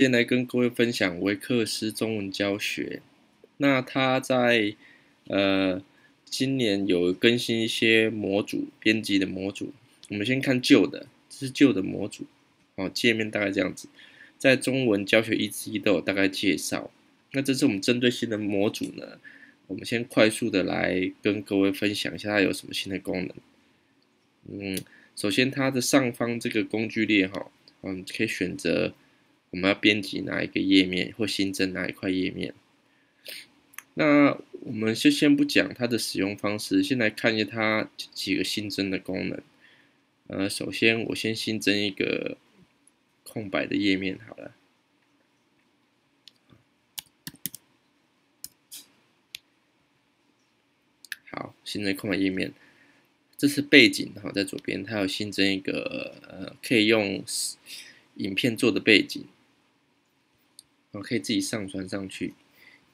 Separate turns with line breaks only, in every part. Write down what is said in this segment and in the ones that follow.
先来跟各位分享维克斯中文教学。那它在呃今年有更新一些模组编辑的模组。我们先看旧的，这是旧的模组，哦，界面大概这样子。在中文教学一之一都有大概介绍。那这次我们针对新的模组呢，我们先快速的来跟各位分享一下它有什么新的功能。嗯，首先它的上方这个工具列哈，嗯，可以选择我们要编辑哪一个页面或新增哪一块页面。那我们就先不讲它的使用方式，先来看一下它几个新增的功能。呃，首先我先新增一个空白的页面好了。好，新增空白页面。这是背景，哈，在左边，它有新增一个呃，可以用影片做的背景，我可以自己上传上去，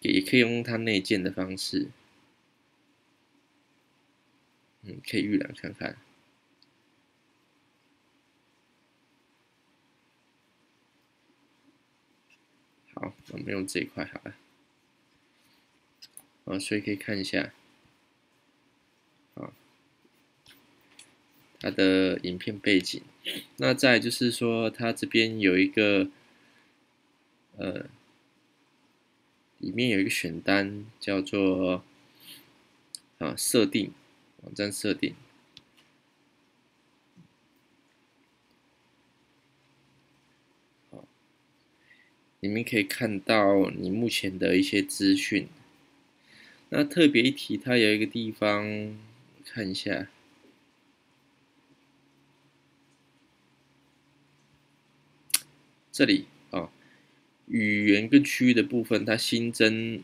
也可以用它内建的方式，嗯，可以预览看看。好，我们用这一块好了，啊，所以可以看一下。它的影片背景，那再就是说，它这边有一个，呃，里面有一个选单叫做啊设定网站设定，好，里面可以看到你目前的一些资讯。那特别一提，它有一个地方看一下。这里啊，语言跟区域的部分，它新增，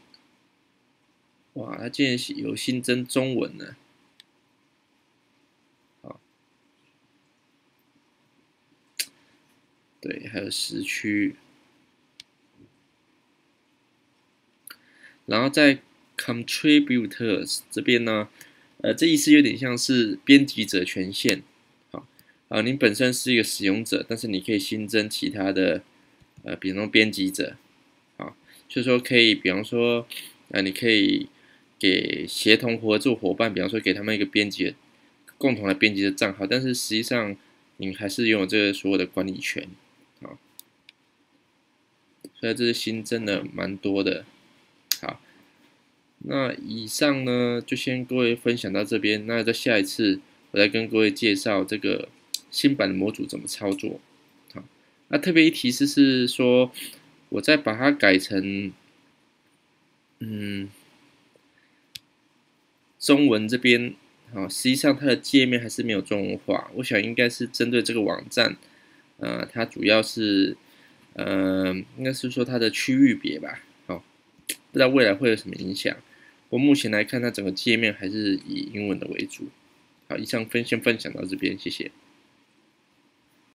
哇，它竟然有新增中文呢，啊，对，还有时区，然后在 contributors 这边呢，呃，这意思有点像是编辑者权限。好啊，你本身是一个使用者，但是你可以新增其他的，呃，比方说编辑者，啊，就是说可以，比方说，呃，你可以给协同合作伙伴，比方说给他们一个编辑，共同来编辑的账号，但是实际上你还是拥有这个所有的管理权，啊，所以这是新增的蛮多的，好，那以上呢就先各位分享到这边，那在下一次我再跟各位介绍这个。新版的模组怎么操作？那特别一提示是说，我再把它改成，嗯，中文这边，好，实际上它的界面还是没有中文化。我想应该是针对这个网站，呃，它主要是，呃，应该是说它的区域别吧。好，不知道未来会有什么影响。我目前来看，它整个界面还是以英文的为主。好，以上分先分享到这边，谢谢。